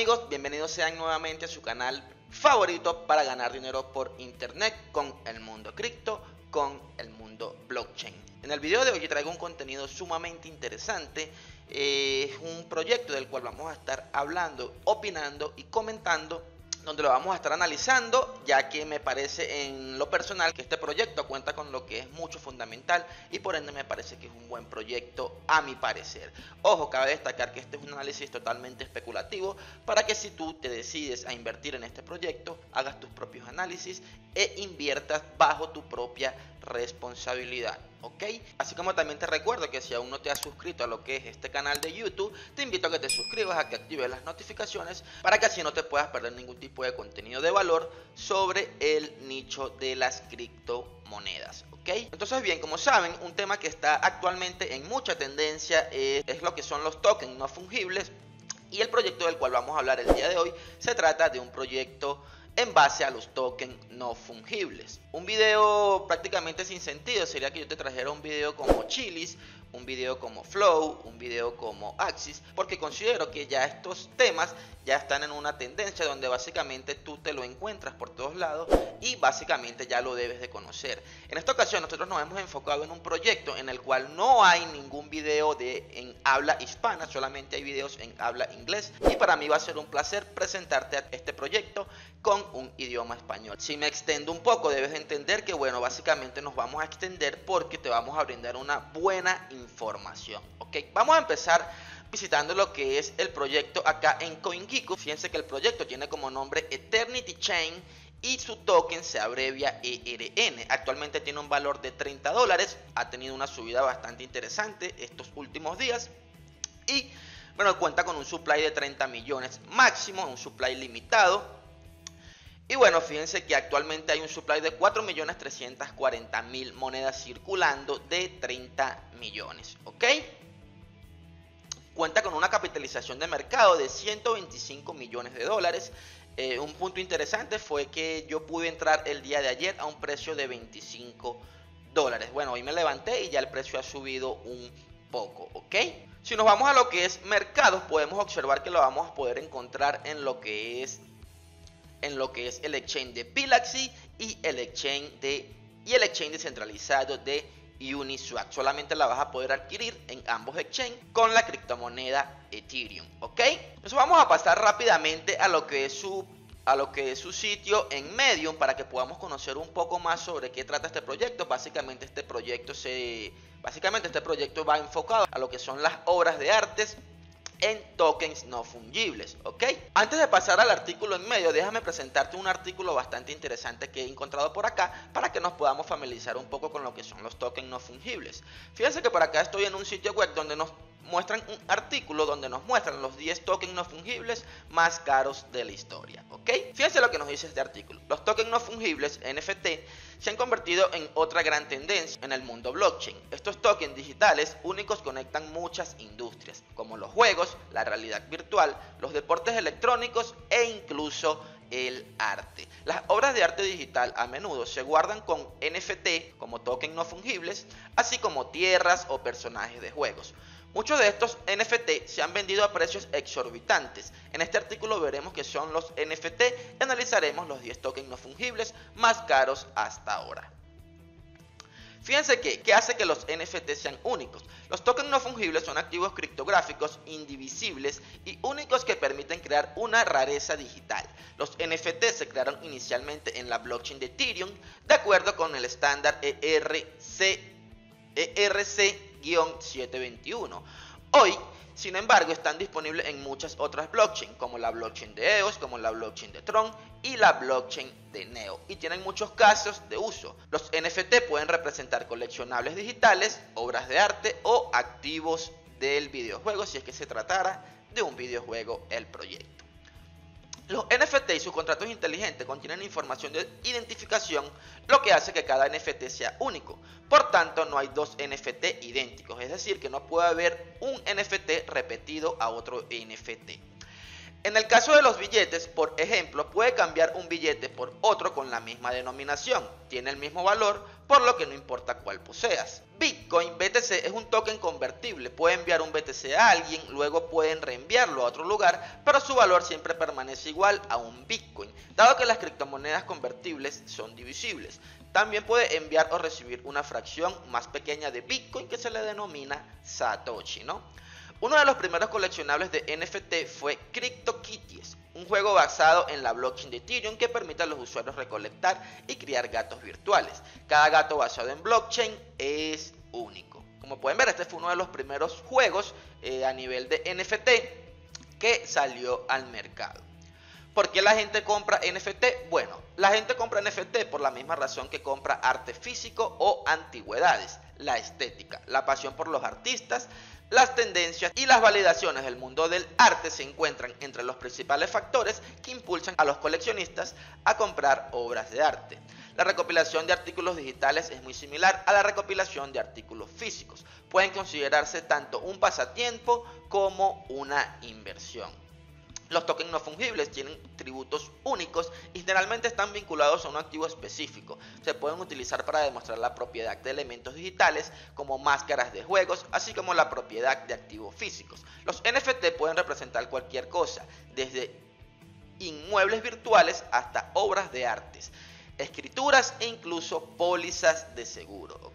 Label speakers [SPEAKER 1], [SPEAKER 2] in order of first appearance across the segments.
[SPEAKER 1] Hola, ¿qué tal amigos? Bienvenidos sean nuevamente a su canal favorito para ganar dinero por internet con el mundo cripto, con el mundo blockchain. En el video de hoy traigo un contenido sumamente interesante, es un proyecto del cual vamos a estar hablando, opinando y comentando donde lo vamos a estar analizando, ya que me parece en lo personal que este proyecto cuenta con lo que es mucho fundamental y por ende me parece que es un buen proyecto a mi parecer. Ojo, cabe destacar que este es un análisis totalmente especulativo para que si tú te decides a invertir en este proyecto, hagas tus propios análisis e inviertas bajo tu propia responsabilidad. ¿ok? Así como también te recuerdo que si aún no te has suscrito a lo que es este canal de YouTube, te invito a que te suscribas, a que actives las notificaciones para que así no te puedas perder ningún tipo de contenido de valor sobre el nicho de las criptomonedas. ¿ok? Entonces bien, como saben, un tema que está actualmente en mucha tendencia es, es lo que son los tokens no fungibles y el proyecto del cual vamos a hablar el día de hoy se trata de un proyecto en base a los tokens no fungibles. Un video prácticamente sin sentido sería que yo te trajera un video como Chilis, un video como Flow, un video como Axis, porque considero que ya estos temas ya están en una tendencia donde básicamente tú te lo encuentras por todos lados y básicamente ya lo debes de conocer. En esta ocasión nosotros nos hemos enfocado en un proyecto en el cual no hay ningún video de en habla hispana, solamente hay videos en habla inglés y para mí va a ser un placer presentarte a este proyecto con un idioma español. Si me extendo un poco, debes entender que bueno, básicamente nos vamos a extender porque te vamos a brindar una buena información, ¿ok? Vamos a empezar visitando lo que es el proyecto acá en CoinGecko. Fíjense que el proyecto tiene como nombre Eternity Chain y su token se abrevia ERN. Actualmente tiene un valor de 30 dólares, ha tenido una subida bastante interesante estos últimos días y bueno, cuenta con un supply de 30 millones máximo, un supply limitado y bueno, fíjense que actualmente hay un supply de 4.340.000 monedas circulando de 30 millones, ¿ok? Cuenta con una capitalización de mercado de 125 millones de dólares. Eh, un punto interesante fue que yo pude entrar el día de ayer a un precio de 25 dólares. Bueno, hoy me levanté y ya el precio ha subido un poco, ¿ok? Si nos vamos a lo que es mercados, podemos observar que lo vamos a poder encontrar en lo que es en lo que es el exchange de Pilaxy y el exchange de y el exchange descentralizado de Uniswap. Solamente la vas a poder adquirir en ambos exchanges con la criptomoneda Ethereum, ¿ok? Entonces vamos a pasar rápidamente a lo que es su a lo que es su sitio en Medium para que podamos conocer un poco más sobre qué trata este proyecto. Básicamente este proyecto se básicamente este proyecto va enfocado a lo que son las obras de artes en tokens no fungibles, ¿ok? Antes de pasar al artículo en medio, déjame presentarte un artículo bastante interesante que he encontrado por acá para que nos podamos familiarizar un poco con lo que son los tokens no fungibles. Fíjense que por acá estoy en un sitio web donde nos muestran un artículo donde nos muestran los 10 tokens no fungibles más caros de la historia, ¿ok? Fíjense lo que nos dice este artículo. Los tokens no fungibles, NFT, se han convertido en otra gran tendencia en el mundo blockchain. Estos tokens digitales únicos conectan muchas industrias, como los juegos, la realidad virtual, los deportes electrónicos e incluso el arte. Las obras de arte digital a menudo se guardan con NFT como tokens no fungibles, así como tierras o personajes de juegos. Muchos de estos NFT se han vendido a precios exorbitantes. En este artículo veremos que son los NFT y analizaremos los 10 tokens no fungibles más caros hasta ahora. Fíjense que, ¿qué hace que los NFT sean únicos? Los tokens no fungibles son activos criptográficos indivisibles y únicos que permiten crear una rareza digital. Los NFT se crearon inicialmente en la blockchain de Ethereum de acuerdo con el estándar ERC, ERC 721. Hoy, sin embargo, están disponibles en muchas otras blockchains, como la blockchain de EOS, como la blockchain de Tron y la blockchain de Neo, y tienen muchos casos de uso. Los NFT pueden representar coleccionables digitales, obras de arte o activos del videojuego, si es que se tratara de un videojuego el proyecto. Los NFT y sus contratos inteligentes contienen información de identificación, lo que hace que cada NFT sea único. Por tanto, no hay dos NFT idénticos, es decir, que no puede haber un NFT repetido a otro NFT. En el caso de los billetes, por ejemplo, puede cambiar un billete por otro con la misma denominación. Tiene el mismo valor, por lo que no importa cuál poseas. Bitcoin BTC es un token convertible, puede enviar un BTC a alguien, luego pueden reenviarlo a otro lugar, pero su valor siempre permanece igual a un Bitcoin, dado que las criptomonedas convertibles son divisibles. También puede enviar o recibir una fracción más pequeña de Bitcoin que se le denomina Satoshi, ¿no? Uno de los primeros coleccionables de NFT fue CryptoKitties, un juego basado en la blockchain de Ethereum que permite a los usuarios recolectar y criar gatos virtuales. Cada gato basado en blockchain es único. Como pueden ver, este fue uno de los primeros juegos eh, a nivel de NFT que salió al mercado. ¿Por qué la gente compra NFT? Bueno, la gente compra NFT por la misma razón que compra arte físico o antigüedades, la estética, la pasión por los artistas, las tendencias y las validaciones del mundo del arte se encuentran entre los principales factores que impulsan a los coleccionistas a comprar obras de arte. La recopilación de artículos digitales es muy similar a la recopilación de artículos físicos. Pueden considerarse tanto un pasatiempo como una inversión. Los tokens no fungibles tienen tributos únicos y generalmente están vinculados a un activo específico. Se pueden utilizar para demostrar la propiedad de elementos digitales como máscaras de juegos, así como la propiedad de activos físicos. Los NFT pueden representar cualquier cosa, desde inmuebles virtuales hasta obras de artes, escrituras e incluso pólizas de seguro.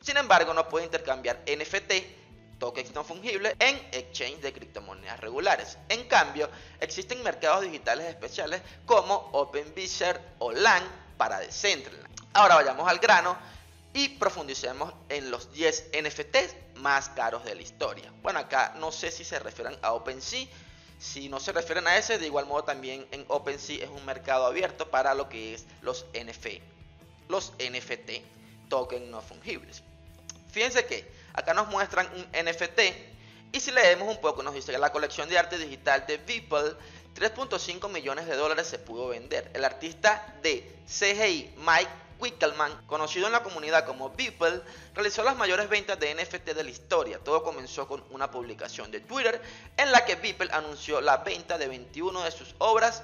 [SPEAKER 1] Sin embargo, no puede intercambiar NFT tokens no fungibles en exchange de criptomonedas regulares. En cambio, existen mercados digitales especiales como OpenVisher o LAN para Decentraland. Ahora vayamos al grano y profundicemos en los 10 NFTs más caros de la historia. Bueno, acá no sé si se refieren a OpenSea. Si no se refieren a ese, de igual modo también en OpenSea es un mercado abierto para lo que es los NFT. Los NFT, tokens no fungibles. Fíjense que Acá nos muestran un NFT y si leemos un poco nos dice que la colección de arte digital de Beeple 3.5 millones de dólares se pudo vender. El artista de CGI Mike Wickelman, conocido en la comunidad como Beeple, realizó las mayores ventas de NFT de la historia. Todo comenzó con una publicación de Twitter en la que Beeple anunció la venta de 21 de sus obras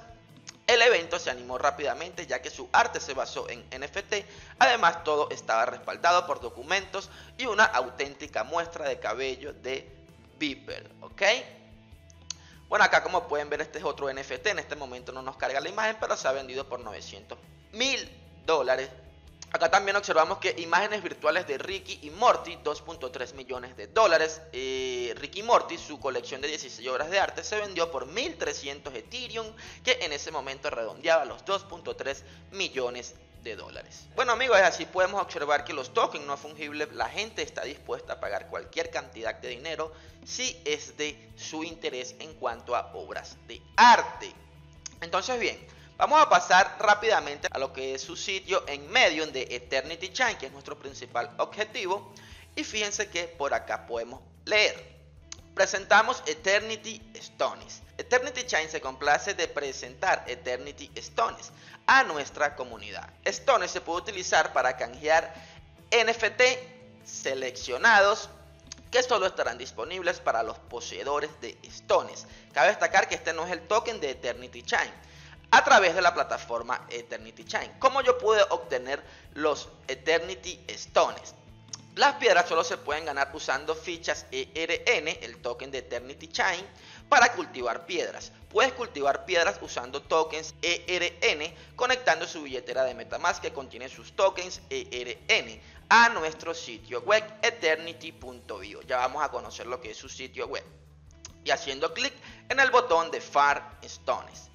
[SPEAKER 1] el evento se animó rápidamente ya que su arte se basó en NFT, además todo estaba respaldado por documentos y una auténtica muestra de cabello de Beeper, ¿ok? Bueno, acá como pueden ver este es otro NFT, en este momento no nos carga la imagen, pero se ha vendido por 900 mil dólares Acá también observamos que imágenes virtuales de Ricky y Morty, 2.3 millones de dólares. Eh, Ricky Morty, su colección de 16 obras de arte, se vendió por 1.300 Ethereum, que en ese momento redondeaba los 2.3 millones de dólares. Bueno amigos, así podemos observar que los tokens no fungibles, la gente está dispuesta a pagar cualquier cantidad de dinero si es de su interés en cuanto a obras de arte. Entonces bien, Vamos a pasar rápidamente a lo que es su sitio en medio de Eternity Chain, que es nuestro principal objetivo. Y fíjense que por acá podemos leer. Presentamos Eternity Stones. Eternity Chain se complace de presentar Eternity Stones a nuestra comunidad. Stones se puede utilizar para canjear NFT seleccionados que solo estarán disponibles para los poseedores de Stones. Cabe destacar que este no es el token de Eternity Chain a través de la plataforma Eternity Chain. ¿Cómo yo puedo obtener los Eternity Stones? Las piedras solo se pueden ganar usando fichas ERN, el token de Eternity Chain, para cultivar piedras. Puedes cultivar piedras usando tokens ERN, conectando su billetera de Metamask que contiene sus tokens ERN a nuestro sitio web eternity.bio. Ya vamos a conocer lo que es su sitio web. Y haciendo clic en el botón de Far Stones.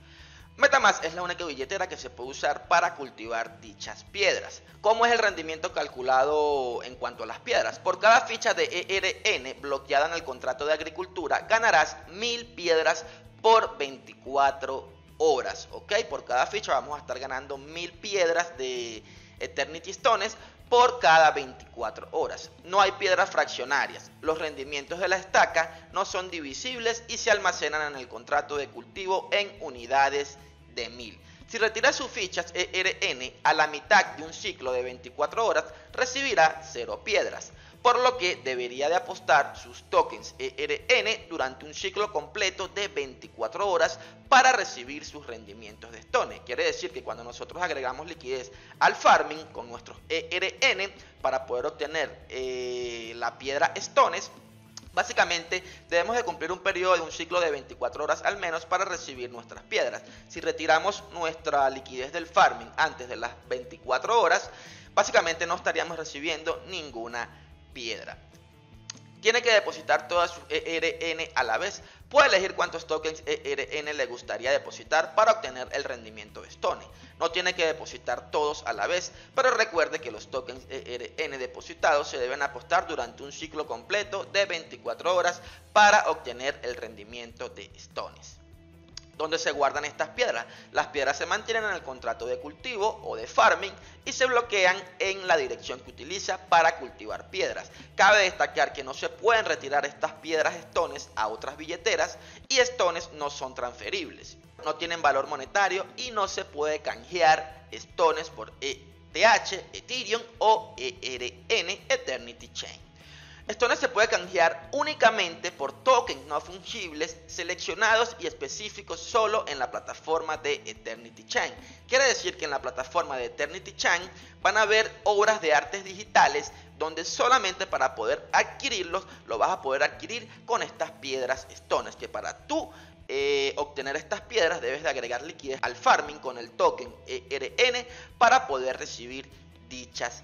[SPEAKER 1] Metamask es la única billetera que se puede usar para cultivar dichas piedras. ¿Cómo es el rendimiento calculado en cuanto a las piedras? Por cada ficha de ERN bloqueada en el contrato de agricultura, ganarás mil piedras por 24 horas. ¿Ok? Por cada ficha vamos a estar ganando mil piedras de Eternity Stones por cada 24 horas. No hay piedras fraccionarias. Los rendimientos de la estaca no son divisibles y se almacenan en el contrato de cultivo en unidades de 1000. Si retira sus fichas ERN a la mitad de un ciclo de 24 horas, recibirá 0 piedras. Por lo que debería de apostar sus tokens ERN durante un ciclo completo de 24 horas para recibir sus rendimientos de Stone. Quiere decir que cuando nosotros agregamos liquidez al farming con nuestros ERN para poder obtener eh, la piedra Stones, Básicamente debemos de cumplir un periodo de un ciclo de 24 horas al menos para recibir nuestras piedras. Si retiramos nuestra liquidez del farming antes de las 24 horas, básicamente no estaríamos recibiendo ninguna piedra. Tiene que depositar todas sus ERN a la vez. Puede elegir cuántos tokens ERN le gustaría depositar para obtener el rendimiento de Stone. No tiene que depositar todos a la vez, pero recuerde que los tokens ERN depositados se deben apostar durante un ciclo completo de 24 horas para obtener el rendimiento de Stones donde se guardan estas piedras. Las piedras se mantienen en el contrato de cultivo o de farming y se bloquean en la dirección que utiliza para cultivar piedras. Cabe destacar que no se pueden retirar estas piedras stones a otras billeteras y stones no son transferibles. No tienen valor monetario y no se puede canjear stones por ETH, Ethereum o ERN, Eternity Chain. Stones se puede canjear únicamente por tokens no fungibles seleccionados y específicos solo en la plataforma de Eternity Chain. Quiere decir que en la plataforma de Eternity Chain van a ver obras de artes digitales donde solamente para poder adquirirlos lo vas a poder adquirir con estas piedras Stones que para tú eh, obtener estas piedras debes de agregar liquidez al farming con el token ERN para poder recibir dichas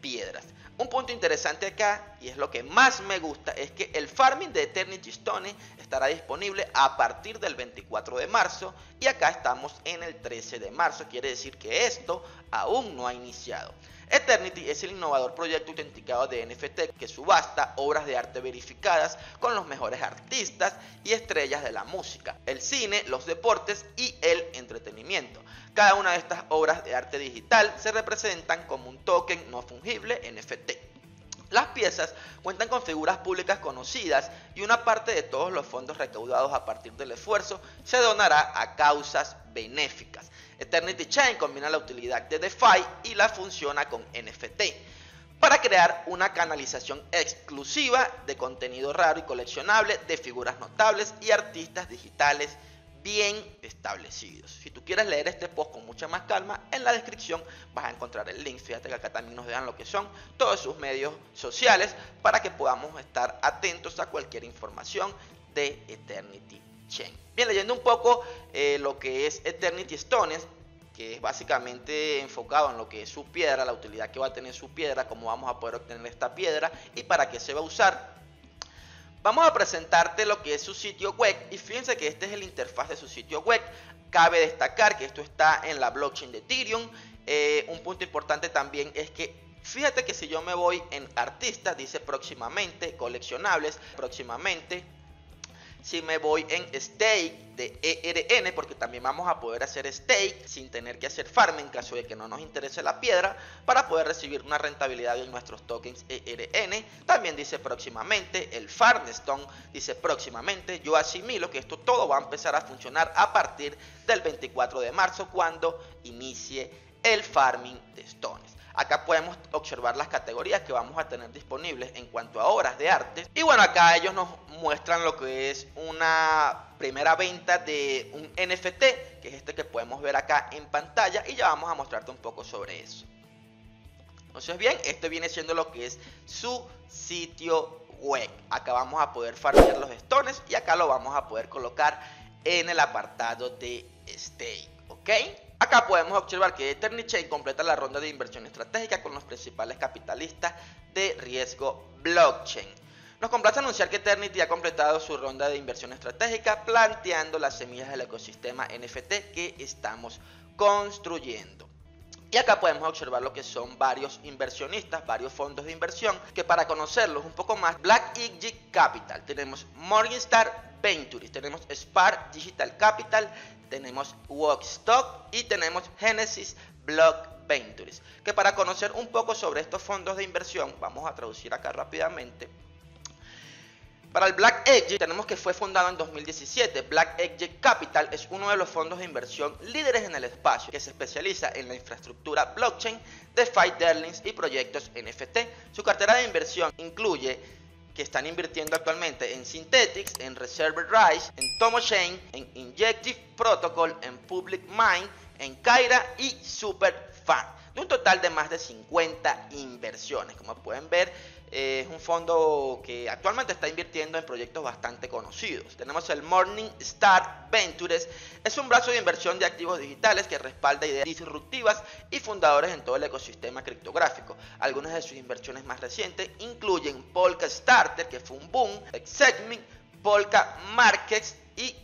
[SPEAKER 1] piedras. Un punto interesante acá, y es lo que más me gusta, es que el farming de Eternity Stone estará disponible a partir del 24 de marzo y acá estamos en el 13 de marzo, quiere decir que esto aún no ha iniciado. Eternity es el innovador proyecto autenticado de NFT que subasta obras de arte verificadas con los mejores artistas y estrellas de la música, el cine, los deportes y el entretenimiento. Cada una de estas obras de arte digital se representan como un token no fungible NFT. Las piezas cuentan con figuras públicas conocidas y una parte de todos los fondos recaudados a partir del esfuerzo se donará a causas benéficas. Eternity Chain combina la utilidad de DeFi y la funciona con NFT para crear una canalización exclusiva de contenido raro y coleccionable de figuras notables y artistas digitales bien establecidos. Si tú quieres leer este post con mucha más calma, en la descripción vas a encontrar el link. Fíjate que acá también nos dejan lo que son todos sus medios sociales para que podamos estar atentos a cualquier información de Eternity Chain. Bien, leyendo un poco eh, lo que es Eternity Stones, que es básicamente enfocado en lo que es su piedra, la utilidad que va a tener su piedra, cómo vamos a poder obtener esta piedra y para qué se va a usar. Vamos a presentarte lo que es su sitio web y fíjense que este es el interfaz de su sitio web. Cabe destacar que esto está en la blockchain de Ethereum. Eh, un punto importante también es que fíjate que si yo me voy en artista, dice próximamente, coleccionables, próximamente, si me voy en stake de ERN, porque también vamos a poder hacer stake sin tener que hacer farm en caso de que no nos interese la piedra, para poder recibir una rentabilidad en nuestros tokens ERN. También dice próximamente, el Farmstone dice próximamente, yo asimilo que esto todo va a empezar a funcionar a partir del 24 de marzo cuando inicie el farming de stones. Acá podemos observar las categorías que vamos a tener disponibles en cuanto a obras de arte. Y bueno, acá ellos nos muestran lo que es una primera venta de un NFT, que es este que podemos ver acá en pantalla. Y ya vamos a mostrarte un poco sobre eso. Entonces bien, este viene siendo lo que es su sitio web. Acá vamos a poder farmear los stones y acá lo vamos a poder colocar en el apartado de stake. ¿Ok? Acá podemos observar que Eternity Chain completa la ronda de inversión estratégica con los principales capitalistas de riesgo blockchain. Nos complace anunciar que Eternity ha completado su ronda de inversión estratégica planteando las semillas del ecosistema NFT que estamos construyendo. Y acá podemos observar lo que son varios inversionistas, varios fondos de inversión, que para conocerlos un poco más, Black Capital, tenemos Morningstar Ventures, tenemos Spark Digital Capital, tenemos Walkstock y tenemos Genesis Block Ventures. Que para conocer un poco sobre estos fondos de inversión, vamos a traducir acá rápidamente. Para el Black Edge tenemos que fue fundado en 2017. Black Edge Capital es uno de los fondos de inversión líderes en el espacio que se especializa en la infraestructura blockchain, DeFi, Darlings y proyectos NFT. Su cartera de inversión incluye que están invirtiendo actualmente en Synthetics, en Reserve Rise, en TomoChain, en Injective Protocol, en Public Mind, en Kaira y SuperFan. De un total de más de 50 inversiones. Como pueden ver, es un fondo que actualmente está invirtiendo en proyectos bastante conocidos. Tenemos el Morning Star Ventures, es un brazo de inversión de activos digitales que respalda ideas disruptivas y fundadores en todo el ecosistema criptográfico. Algunas de sus inversiones más recientes incluyen Polka Starter, que fue un boom, Segment, Polka Markets y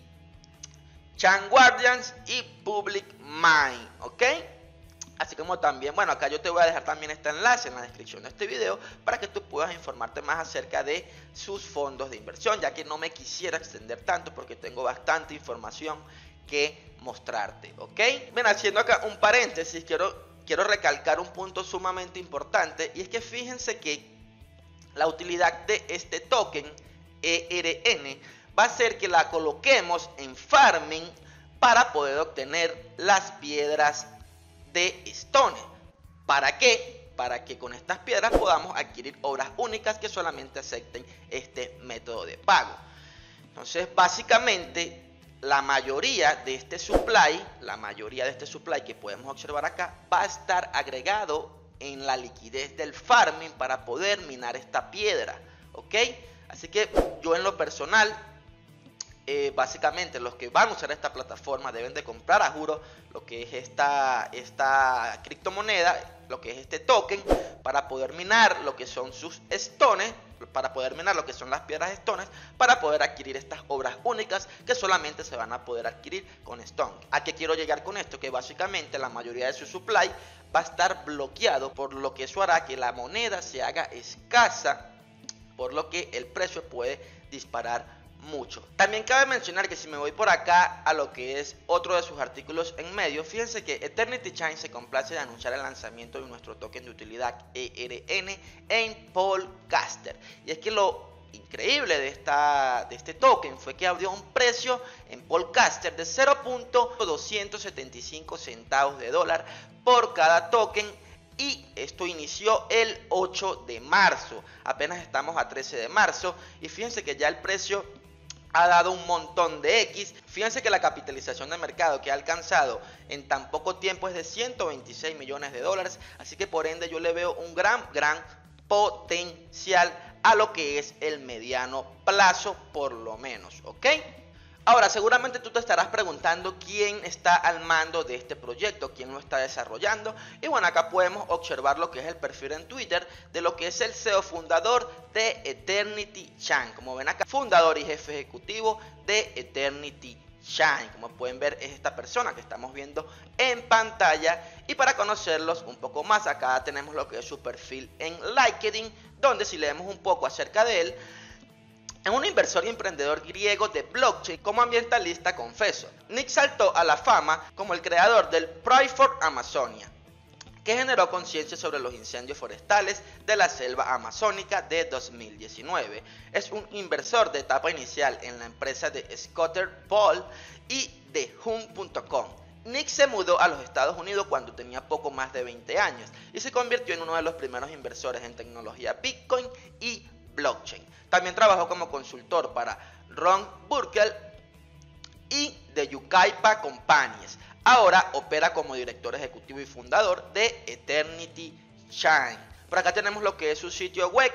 [SPEAKER 1] Chan Guardians y Public Mind, ¿ok? Así como también, bueno, acá yo te voy a dejar también este enlace en la descripción de este video para que tú puedas informarte más acerca de sus fondos de inversión, ya que no me quisiera extender tanto porque tengo bastante información que mostrarte, ¿ok? Bien, haciendo acá un paréntesis, quiero, quiero recalcar un punto sumamente importante y es que fíjense que la utilidad de este token ERN va a ser que la coloquemos en farming para poder obtener las piedras de Stone. ¿Para qué? Para que con estas piedras podamos adquirir obras únicas que solamente acepten este método de pago. Entonces, básicamente, la mayoría de este supply, la mayoría de este supply que podemos observar acá, va a estar agregado en la liquidez del farming para poder minar esta piedra. ¿Ok? Así que yo en lo personal eh, básicamente los que van a usar esta plataforma deben de comprar a juro lo que es esta, esta criptomoneda, lo que es este token, para poder minar lo que son sus stones, para poder minar lo que son las piedras stones, para poder adquirir estas obras únicas que solamente se van a poder adquirir con stone. ¿A qué quiero llegar con esto? Que básicamente la mayoría de su supply va a estar bloqueado, por lo que eso hará que la moneda se haga escasa, por lo que el precio puede disparar mucho. También cabe mencionar que si me voy por acá a lo que es otro de sus artículos en medio, fíjense que Eternity Chain se complace de anunciar el lanzamiento de nuestro token de utilidad ERN en Polcaster. Y es que lo increíble de, esta, de este token fue que abrió un precio en Polcaster de 0.275 centavos de dólar por cada token y esto inició el 8 de marzo. Apenas estamos a 13 de marzo y fíjense que ya el precio ha dado un montón de X. Fíjense que la capitalización de mercado que ha alcanzado en tan poco tiempo es de 126 millones de dólares. Así que por ende yo le veo un gran, gran potencial a lo que es el mediano plazo por lo menos. ¿Ok? Ahora, seguramente tú te estarás preguntando quién está al mando de este proyecto, quién lo está desarrollando. Y bueno, acá podemos observar lo que es el perfil en Twitter de lo que es el CEO fundador de Eternity Chan. Como ven acá, fundador y jefe ejecutivo de Eternity Shine. Como pueden ver, es esta persona que estamos viendo en pantalla. Y para conocerlos un poco más, acá tenemos lo que es su perfil en LinkedIn, donde si leemos un poco acerca de él, es un inversor y emprendedor griego de blockchain como ambientalista confeso. Nick saltó a la fama como el creador del Pride for Amazonia, que generó conciencia sobre los incendios forestales de la selva amazónica de 2019. Es un inversor de etapa inicial en la empresa de Scotter Paul y de Hum.com. Nick se mudó a los Estados Unidos cuando tenía poco más de 20 años y se convirtió en uno de los primeros inversores en tecnología Bitcoin y blockchain. También trabajó como consultor para Ron Burkle y de Yukaipa Companies. Ahora opera como director ejecutivo y fundador de Eternity Shine. Por acá tenemos lo que es su sitio web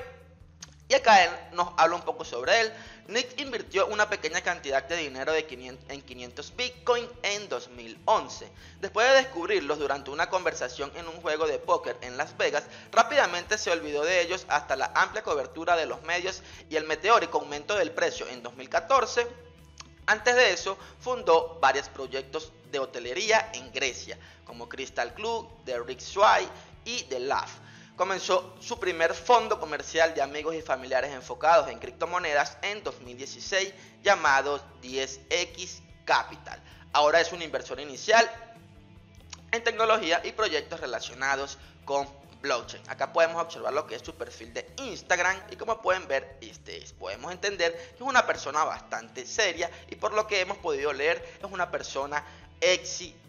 [SPEAKER 1] y acá nos habla un poco sobre él. Nick invirtió una pequeña cantidad de dinero de 500, en 500 Bitcoin en 2011. Después de descubrirlos durante una conversación en un juego de póker en Las Vegas, rápidamente se olvidó de ellos hasta la amplia cobertura de los medios y el meteórico aumento del precio en 2014. Antes de eso, fundó varios proyectos de hotelería en Grecia, como Crystal Club, The Rick Swai y The Laugh comenzó su primer fondo comercial de amigos y familiares enfocados en criptomonedas en 2016 llamado 10X Capital. Ahora es un inversor inicial en tecnología y proyectos relacionados con blockchain. Acá podemos observar lo que es su perfil de Instagram y como pueden ver, este podemos entender que es una persona bastante seria y por lo que hemos podido leer es una persona exitosa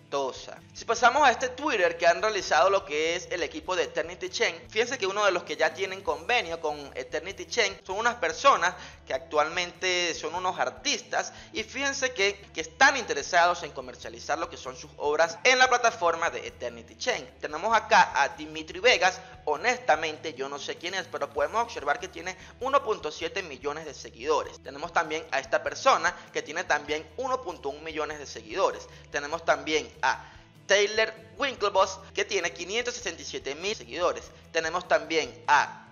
[SPEAKER 1] si pasamos a este Twitter que han realizado lo que es el equipo de Eternity Chain, fíjense que uno de los que ya tienen convenio con Eternity Chain son unas personas que actualmente son unos artistas y fíjense que, que están interesados en comercializar lo que son sus obras en la plataforma de Eternity Chain. Tenemos acá a Dimitri Vegas, honestamente yo no sé quién es, pero podemos observar que tiene 1.7 millones de seguidores. Tenemos también a esta persona que tiene también 1.1 millones de seguidores. Tenemos también a Taylor Winklevoss, que tiene 567 mil seguidores. Tenemos también a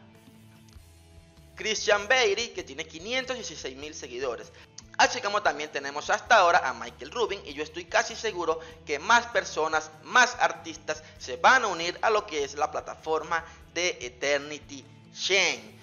[SPEAKER 1] Christian Beatty, que tiene 516 mil seguidores. Así como también tenemos hasta ahora a Michael Rubin y yo estoy casi seguro que más personas, más artistas se van a unir a lo que es la plataforma de Eternity Chain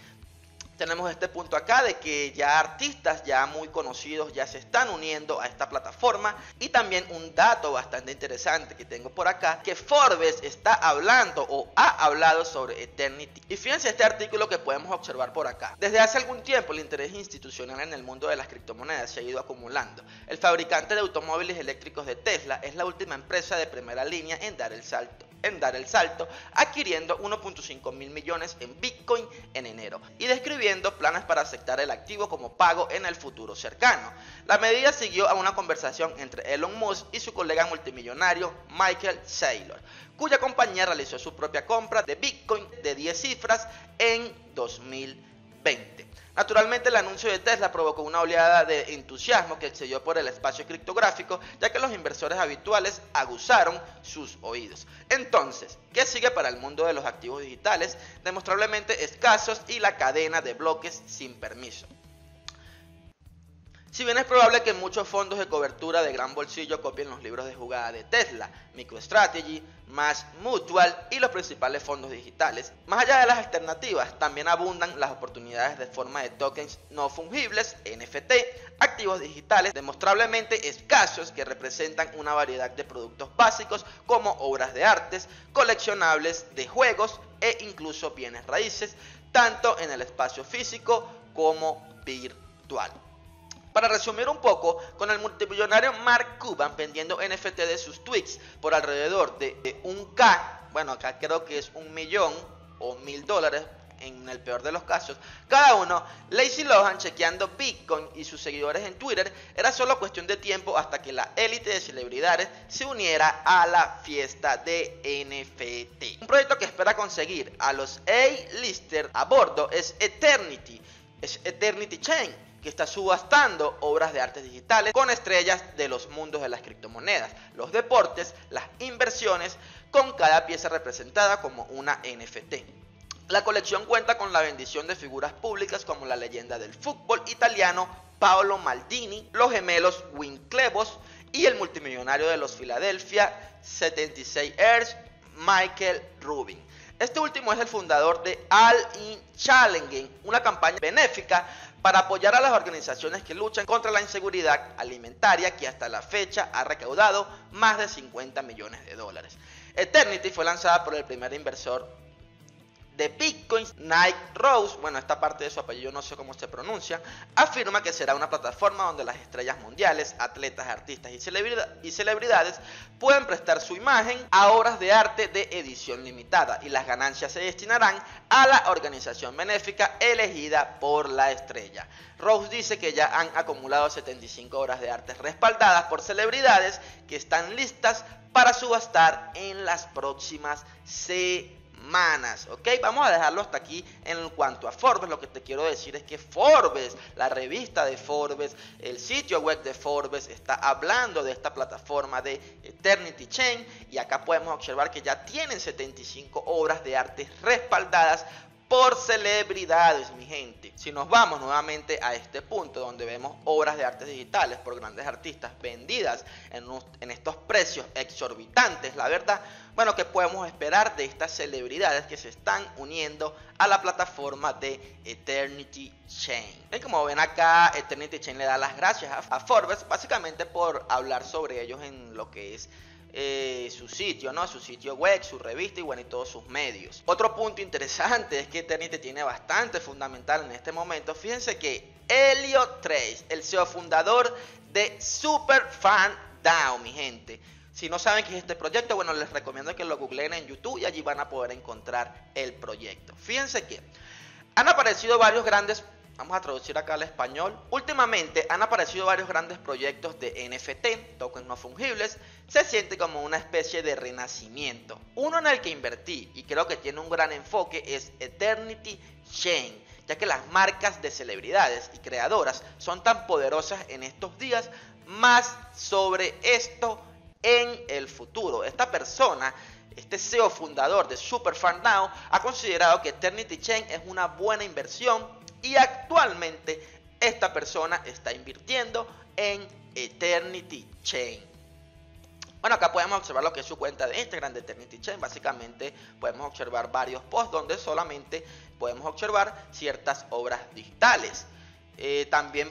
[SPEAKER 1] tenemos este punto acá de que ya artistas ya muy conocidos ya se están uniendo a esta plataforma y también un dato bastante interesante que tengo por acá que Forbes está hablando o ha hablado sobre Eternity. Y fíjense este artículo que podemos observar por acá. Desde hace algún tiempo el interés institucional en el mundo de las criptomonedas se ha ido acumulando. El fabricante de automóviles eléctricos de Tesla es la última empresa de primera línea en dar el salto en dar el salto, adquiriendo 1.5 mil millones en Bitcoin en enero y describiendo planes para aceptar el activo como pago en el futuro cercano. La medida siguió a una conversación entre Elon Musk y su colega multimillonario Michael Saylor, cuya compañía realizó su propia compra de Bitcoin de 10 cifras en 2020. Naturalmente el anuncio de Tesla provocó una oleada de entusiasmo que excedió por el espacio criptográfico, ya que los inversores habituales aguzaron sus oídos. Entonces, ¿qué sigue para el mundo de los activos digitales? Demostrablemente escasos y la cadena de bloques sin permiso. Si bien es probable que muchos fondos de cobertura de gran bolsillo copien los libros de jugada de Tesla, MicroStrategy, Mass Mutual y los principales fondos digitales, más allá de las alternativas, también abundan las oportunidades de forma de tokens no fungibles, NFT, activos digitales demostrablemente escasos que representan una variedad de productos básicos como obras de artes, coleccionables de juegos e incluso bienes raíces, tanto en el espacio físico como virtual. Para resumir un poco, con el multimillonario Mark Cuban vendiendo NFT de sus tweets por alrededor de un K, bueno, acá creo que es un millón o mil dólares en el peor de los casos, cada uno, Lazy Lohan chequeando Bitcoin y sus seguidores en Twitter, era solo cuestión de tiempo hasta que la élite de celebridades se uniera a la fiesta de NFT. Un proyecto que espera conseguir a los A-lister a bordo es Eternity, es Eternity Chain que está subastando obras de artes digitales con estrellas de los mundos de las criptomonedas, los deportes, las inversiones, con cada pieza representada como una NFT. La colección cuenta con la bendición de figuras públicas como la leyenda del fútbol italiano Paolo Maldini, los gemelos Winclevos y el multimillonario de los Philadelphia 76 ers Michael Rubin. Este último es el fundador de All In Challenging, una campaña benéfica para apoyar a las organizaciones que luchan contra la inseguridad alimentaria que hasta la fecha ha recaudado más de 50 millones de dólares. Eternity fue lanzada por el primer inversor de Bitcoins, Nike Rose, bueno, esta parte de su apellido no sé cómo se pronuncia, afirma que será una plataforma donde las estrellas mundiales, atletas, artistas y, celebridades pueden prestar su imagen a obras de arte de edición limitada y las ganancias se destinarán a la organización benéfica elegida por la estrella. Rose dice que ya han acumulado 75 obras de arte respaldadas por celebridades que están listas para subastar en las próximas semanas semanas, ¿ok? Vamos a dejarlo hasta aquí en cuanto a Forbes. Lo que te quiero decir es que Forbes, la revista de Forbes, el sitio web de Forbes está hablando de esta plataforma de Eternity Chain y acá podemos observar que ya tienen 75 obras de arte respaldadas por celebridades, mi gente. Si nos vamos nuevamente a este punto donde vemos obras de artes digitales por grandes artistas vendidas en, estos precios exorbitantes, la verdad, bueno, ¿qué podemos esperar de estas celebridades que se están uniendo a la plataforma de Eternity Chain? Y como ven acá, Eternity Chain le da las gracias a Forbes básicamente por hablar sobre ellos en lo que es eh, su sitio, ¿no? Su sitio web, su revista y bueno, y todos sus medios. Otro punto interesante es que Eternity tiene bastante fundamental en este momento. Fíjense que Elliot Trace, el CEO fundador de Super Fan Down, mi gente. Si no saben qué es este proyecto, bueno, les recomiendo que lo googleen en YouTube y allí van a poder encontrar el proyecto. Fíjense que han aparecido varios grandes Vamos a traducir acá al español. Últimamente han aparecido varios grandes proyectos de NFT, tokens no fungibles. Se siente como una especie de renacimiento. Uno en el que invertí y creo que tiene un gran enfoque es Eternity Chain, ya que las marcas de celebridades y creadoras son tan poderosas en estos días. Más sobre esto en el futuro. Esta persona este CEO fundador de Now ha considerado que Eternity Chain es una buena inversión y actualmente esta persona está invirtiendo en Eternity Chain. Bueno, acá podemos observar lo que es su cuenta de Instagram de Eternity Chain. Básicamente podemos observar varios posts donde solamente podemos observar ciertas obras digitales. Eh, también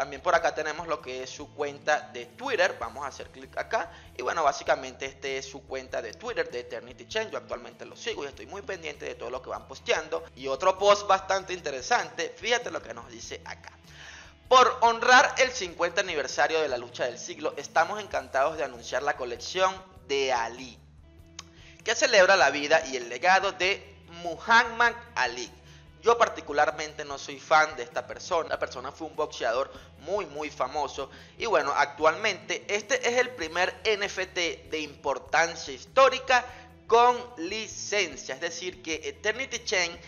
[SPEAKER 1] también por acá tenemos lo que es su cuenta de Twitter. Vamos a hacer clic acá. Y bueno, básicamente este es su cuenta de Twitter de Eternity Chain. Yo actualmente lo sigo y estoy muy pendiente de todo lo que van posteando. Y otro post bastante interesante. Fíjate lo que nos dice acá. Por honrar el 50 aniversario de la lucha del siglo, estamos encantados de anunciar la colección de Ali, que celebra la vida y el legado de Muhammad Ali yo particularmente no soy fan de esta persona. La persona fue un boxeador muy muy famoso. Y bueno, actualmente este es el primer NFT de importancia histórica con licencia. Es decir, que Eternity Chain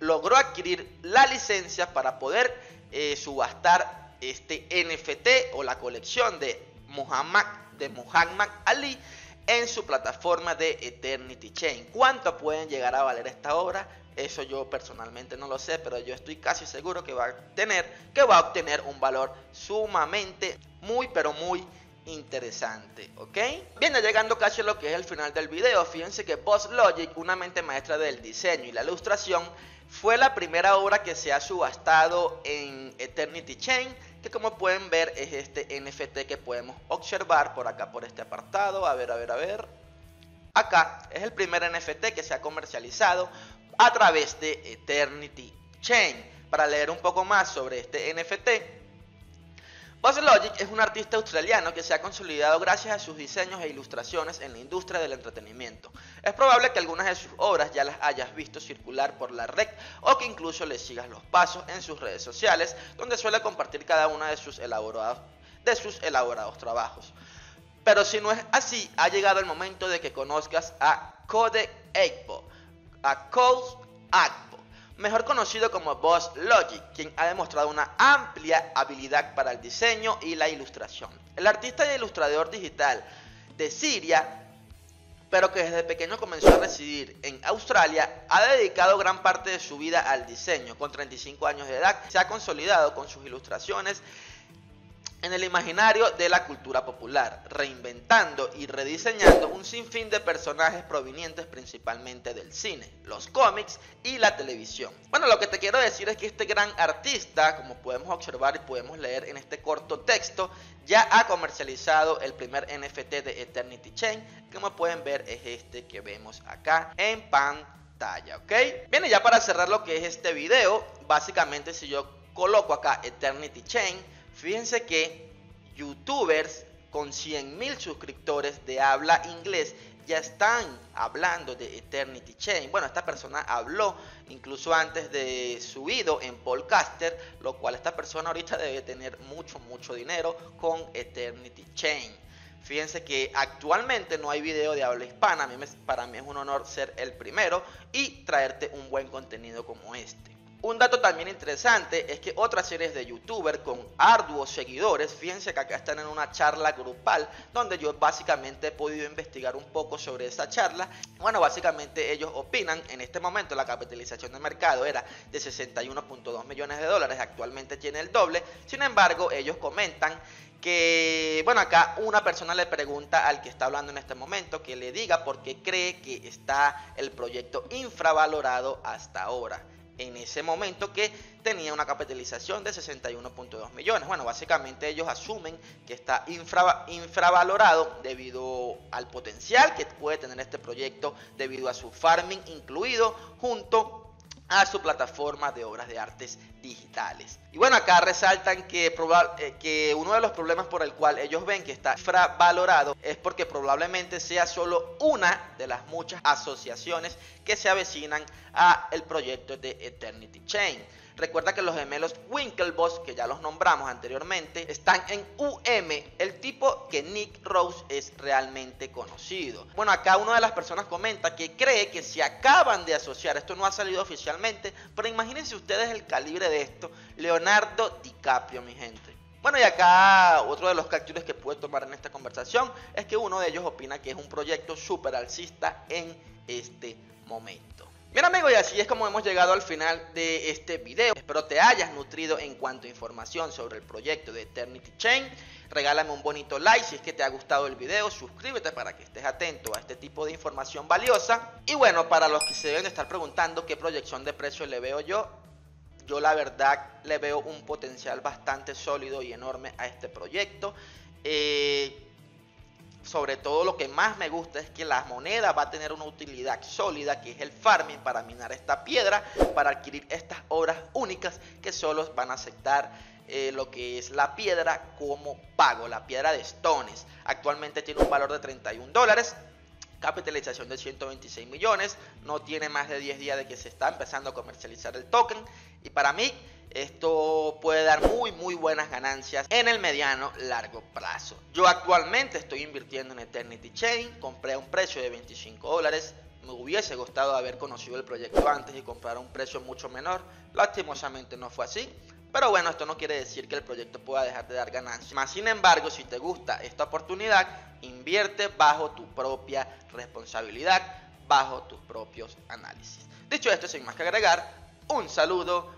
[SPEAKER 1] logró adquirir la licencia para poder eh, subastar este NFT o la colección de Muhammad, de Muhammad Ali en su plataforma de Eternity Chain. ¿Cuánto pueden llegar a valer esta obra? Eso yo personalmente no lo sé, pero yo estoy casi seguro que va a tener, que va a obtener un valor sumamente muy, pero muy interesante, ¿ok? Viene llegando casi a lo que es el final del video. Fíjense que Boss Logic, una mente maestra del diseño y la ilustración, fue la primera obra que se ha subastado en Eternity Chain, que como pueden ver es este NFT que podemos observar por acá, por este apartado. A ver, a ver, a ver. Acá es el primer NFT que se ha comercializado a través de Eternity Chain. Para leer un poco más sobre este NFT, Buzz Logic es un artista australiano que se ha consolidado gracias a sus diseños e ilustraciones en la industria del entretenimiento. Es probable que algunas de sus obras ya las hayas visto circular por la red o que incluso le sigas los pasos en sus redes sociales, donde suele compartir cada una de sus elaborados, de sus elaborados trabajos. Pero si no es así, ha llegado el momento de que conozcas a Code Eipo a Coast Agbo, mejor conocido como Boss Logic, quien ha demostrado una amplia habilidad para el diseño y la ilustración. El artista y ilustrador digital de Siria, pero que desde pequeño comenzó a residir en Australia, ha dedicado gran parte de su vida al diseño. Con 35 años de edad, se ha consolidado con sus ilustraciones en el imaginario de la cultura popular, reinventando y rediseñando un sinfín de personajes provenientes principalmente del cine, los cómics y la televisión. Bueno, lo que te quiero decir es que este gran artista, como podemos observar y podemos leer en este corto texto, ya ha comercializado el primer NFT de Eternity Chain, como pueden ver es este que vemos acá en pantalla, ¿ok? Bien, y ya para cerrar lo que es este video, básicamente si yo coloco acá Eternity Chain, Fíjense que youtubers con 100.000 suscriptores de habla inglés ya están hablando de Eternity Chain. Bueno, esta persona habló incluso antes de subido en Podcaster, lo cual esta persona ahorita debe tener mucho, mucho dinero con Eternity Chain. Fíjense que actualmente no hay video de habla hispana, para mí es un honor ser el primero y traerte un buen contenido como este. Un dato también interesante es que otras series de youtubers con arduos seguidores, fíjense que acá están en una charla grupal donde yo básicamente he podido investigar un poco sobre esa charla. Bueno, básicamente ellos opinan, en este momento la capitalización de mercado era de 61.2 millones de dólares, actualmente tiene el doble, sin embargo ellos comentan que, bueno, acá una persona le pregunta al que está hablando en este momento que le diga por qué cree que está el proyecto infravalorado hasta ahora. En ese momento que tenía una capitalización de 61.2 millones. Bueno, básicamente ellos asumen que está infravalorado debido al potencial que puede tener este proyecto, debido a su farming incluido, junto a su plataforma de obras de artes digitales. Y bueno, acá resaltan que, eh, que uno de los problemas por el cual ellos ven que está infravalorado es porque probablemente sea solo una de las muchas asociaciones que se avecinan a el proyecto de Eternity Chain. Recuerda que los gemelos Winklevoss, que ya los nombramos anteriormente, están en UM, el tipo que Nick Rose es realmente conocido. Bueno, acá una de las personas comenta que cree que se acaban de asociar, esto no ha salido oficialmente, pero imagínense ustedes el calibre de esto, Leonardo DiCaprio, mi gente. Bueno, y acá otro de los capturas que puede tomar en esta conversación es que uno de ellos opina que es un proyecto súper alcista en este momento. Bien amigos, y así es como hemos llegado al final de este video. Espero te hayas nutrido en cuanto a información sobre el proyecto de Eternity Chain. Regálame un bonito like si es que te ha gustado el video, suscríbete para que estés atento a este tipo de información valiosa. Y bueno, para los que se deben de estar preguntando qué proyección de precio le veo yo, yo la verdad le veo un potencial bastante sólido y enorme a este proyecto. Eh, sobre todo lo que más me gusta es que la moneda va a tener una utilidad sólida que es el farming para minar esta piedra, para adquirir estas obras únicas que solo van a aceptar eh, lo que es la piedra como pago, la piedra de stones. Actualmente tiene un valor de 31 dólares, capitalización de 126 millones, no tiene más de 10 días de que se está empezando a comercializar el token y para mí esto puede dar muy muy buenas ganancias en el mediano largo plazo. Yo actualmente estoy invirtiendo en Eternity Chain, compré a un precio de 25 dólares. Me hubiese gustado haber conocido el proyecto antes y comprar a un precio mucho menor. Lastimosamente no fue así. Pero bueno, esto no quiere decir que el proyecto pueda dejar de dar ganancias. Más sin embargo, si te gusta esta oportunidad, invierte bajo tu propia responsabilidad, bajo tus propios análisis. Dicho esto, sin más que agregar, un saludo